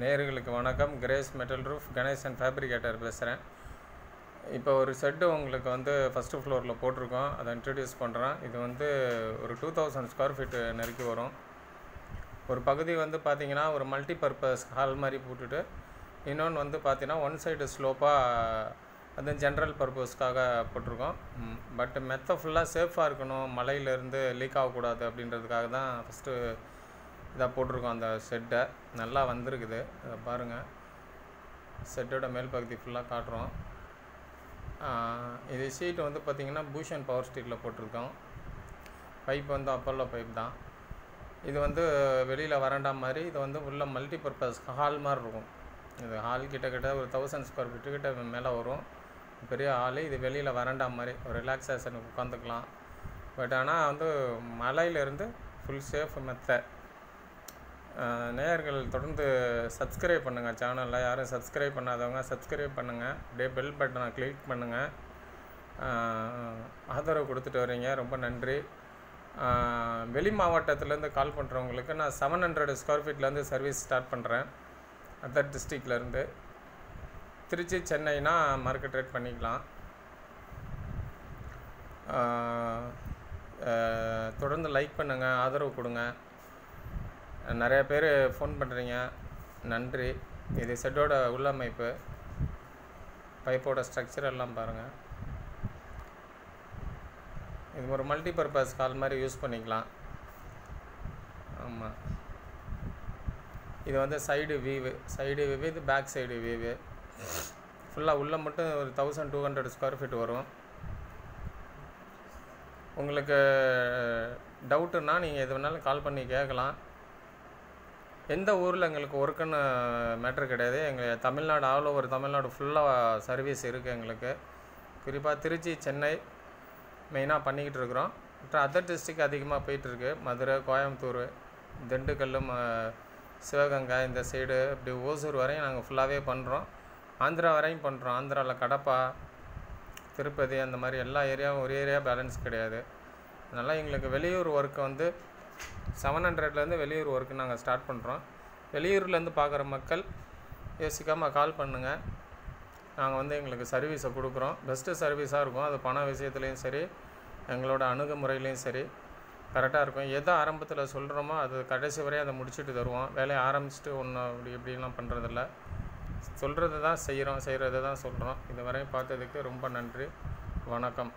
நேர்களுக்கு வணக்கம். Grace metal roof Ganesan fabricator பேசுகிறேன் இப்போ ஒரு செட்டு உங்களுக்கு வந்து ஃபஸ்ட்டு ஃப்ளோரில் போட்டிருக்கோம். அதை இன்ட்ரடியூஸ் பண்ணுறேன் இது வந்து ஒரு டூ தௌசண்ட் ஸ்கொயர் ஃபீட்டு நெருக்கி வரும். ஒரு பகுதி வந்து பார்த்திங்கன்னா ஒரு மல்டி பர்பஸ் ஹால் மாதிரி போட்டுட்டு இன்னொன்று வந்து பார்த்தீங்கன்னா ஒன் சைடு ஸ்லோப்பாக அது ஜென்ரல் பர்பஸ்க்காக போட்டிருக்கோம். பட் மெத்த ஃபுல்லாக சேஃபாக இருக்கணும். மலையிலேருந்து லீக் ஆகக்கூடாது அப்படின்றதுக்காக தான் ஃபஸ்ட்டு இதாக போட்டிருக்கோம் அந்த செட்டை நல்லா வந்திருக்குது. அதை பாருங்கள் செட்டோட மேல் பகுதி ஃபுல்லாக காட்டுறோம். இது ஷீட் வந்து பார்த்திங்கன்னா பூஷன் பவர் ஸ்டீட்டில் போட்டிருக்கோம். பைப் வந்து அப்பல்லோ பைப் தான். இது வந்து வெளியில் வராண்டா மாதிரி இது வந்து உள்ள மல்டிபர்பஸ் ஹால் மாதிரி இருக்கும். இது ஹால் கிட்ட கிட்ட ஒரு தௌசண்ட் ஸ்கொயர் ஃபீட்டு கிட்ட மேலே வரும். பெரிய ஹாலு இது வெளியில் வராண்டா மாதிரி. ஒரு ரிலாக்ஸேஷனுக்கு உட்காந்துக்கலாம் பட் ஆனால் வந்து மலையிலேருந்து ஃபுல் சேஃப் மெத்தை நேயர்கள் தொடர்ந்து சப்ஸ்கிரைப் பண்ணுங்கள் சேனலில் யாரும் சப்ஸ்கிரைப் பண்ணாதவங்க சப்ஸ்கிரைப் பண்ணுங்கள் அப்படியே பெல் பட்டனை கிளிக் பண்ணுங்கள் ஆதரவு கொடுத்துட்டு வரீங்க. ரொம்ப நன்றி. வெளி மாவட்டத்துலேருந்து கால் பண்ணுறவங்களுக்கு நான் செவன் ஹண்ட்ரட் ஸ்கொயர் ஃபீட்லேருந்து சர்வீஸ் ஸ்டார்ட் பண்ணுறேன் அதர் டிஸ்ட்ரிக்ட்லேருந்து திருச்சி சென்னைனா மார்க்கெட் ரேட் பண்ணிக்கலாம். தொடர்ந்து லைக் பண்ணுங்கள் ஆதரவு கொடுங்க. நிறைய பேர் ஃபோன் பண்ணுறீங்க. நன்றி. இது செட்டோட உள்ளமைப்பு. பைப்போட ஸ்ட்ரக்சர் எல்லாம் பாருங்கள் இது ஒரு மல்டி பர்பஸ் கால் மாதிரி யூஸ் பண்ணிக்கலாம். ஆமாம் இது வந்து சைடு வீவு சைடு வீவு இது பேக் சைடு வீவு ஃபுல்லாக உள்ளே மட்டும் ஒரு thousand two hundred square feet வரும். உங்களுக்கு டவுட்டுன்னா நீங்கள் எது வேணாலும் கால் பண்ணி கேட்கலாம். எந்த ஊரில் எங்களுக்கு ஒர்க்குன்னு மேட்ரு கிடையாது. எங்கள் தமிழ்நாடு ஆல் ஓவர் தமிழ்நாடு ஃபுல்லாக சர்வீஸ் இருக்குது எங்களுக்கு. குறிப்பாக திருச்சி சென்னை மெயினாக பண்ணிக்கிட்டு இருக்கிறோம். மற்ற அதர் டிஸ்ட்ரிக் அதிகமாக போயிட்டுருக்கு மதுரை கோயம்புத்தூர் திண்டுக்கல் சிவகங்கை இந்த சைடு இப்படி ஓசூர் வரையும் நாங்கள் ஃபுல்லாகவே பண்ணுறோம் ஆந்திரா வரையும் பண்ணுறோம் ஆந்திராவில் கடப்பா திருப்பதி அந்த மாதிரி எல்லா ஏரியாவும் ஒரே ஏரியா பேலன்ஸ் கிடையாது. அதனால் எங்களுக்கு வெளியூர் ஒர்க்கு வந்து செவன் ஹண்ட்ரட்லேருந்து வெளியூர் ஒர்க்கு நாங்கள் ஸ்டார்ட் பண்ணுறோம் வெளியூர்லேருந்து பார்க்குற மக்கள் யோசிக்காமல் கால் பண்ணுங்கள் நாங்கள் வந்து எங்களுக்கு சர்வீஸை கொடுக்குறோம். பெஸ்ட்டு சர்வீஸாக இருக்கும். அது பண விஷயத்துலேயும் சரி எங்களோட அணுகுமுறையிலையும் சரி கரெக்டாக இருக்கும். எதை ஆரம்பத்தில் சொல்கிறோமோ அது கடைசி வரையும் அதை முடிச்சுட்டு தருவோம். வேலையை ஆரம்பிச்சுட்டு ஒன்று அப்படி இப்படிலாம் பண்ணுறதில்ல சொல்கிறது தான் செய்கிறோம் செய்கிறது தான் சொல்கிறோம் இது வரையும் பார்த்ததுக்கு ரொம்ப நன்றி. வணக்கம்.